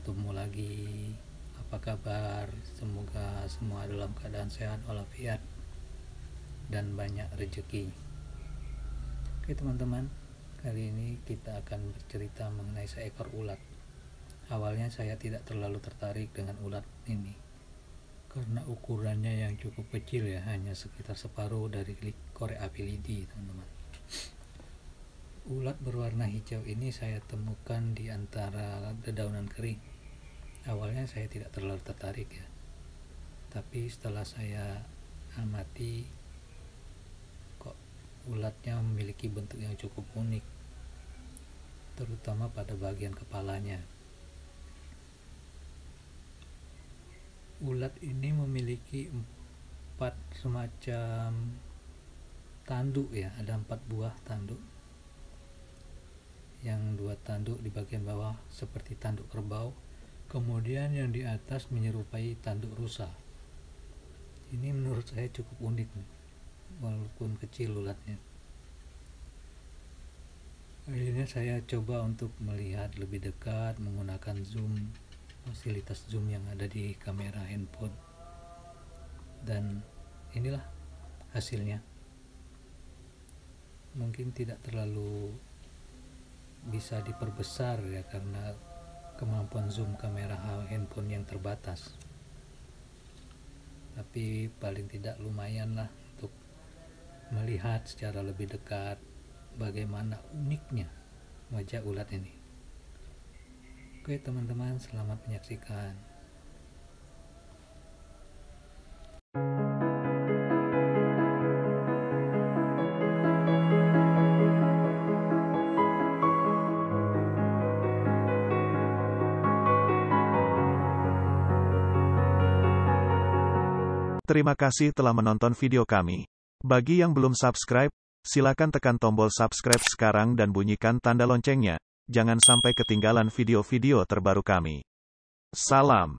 bertemu lagi. Apa kabar? Semoga semua dalam keadaan sehat walafiat dan banyak rezeki. Oke teman-teman, kali ini kita akan bercerita mengenai seekor ulat. Awalnya saya tidak terlalu tertarik dengan ulat ini karena ukurannya yang cukup kecil ya, hanya sekitar separuh dari korek api lidi, teman-teman. Ulat berwarna hijau ini saya temukan di antara dedaunan kering. Awalnya saya tidak terlalu tertarik ya. Tapi setelah saya amati kok ulatnya memiliki bentuk yang cukup unik. Terutama pada bagian kepalanya. Ulat ini memiliki empat semacam tanduk ya, ada empat buah tanduk yang dua tanduk di bagian bawah seperti tanduk kerbau kemudian yang di atas menyerupai tanduk rusa. Ini menurut saya cukup unik walaupun kecil ulatnya. Akhirnya saya coba untuk melihat lebih dekat menggunakan zoom fasilitas zoom yang ada di kamera handphone. Dan inilah hasilnya. Mungkin tidak terlalu bisa diperbesar ya karena kemampuan zoom kamera handphone yang terbatas. Tapi paling tidak lumayan lah untuk melihat secara lebih dekat bagaimana uniknya wajah ulat ini. Oke teman-teman selamat menyaksikan Terima kasih telah menonton video kami. Bagi yang belum subscribe, silakan tekan tombol subscribe sekarang dan bunyikan tanda loncengnya. Jangan sampai ketinggalan video-video terbaru kami. Salam.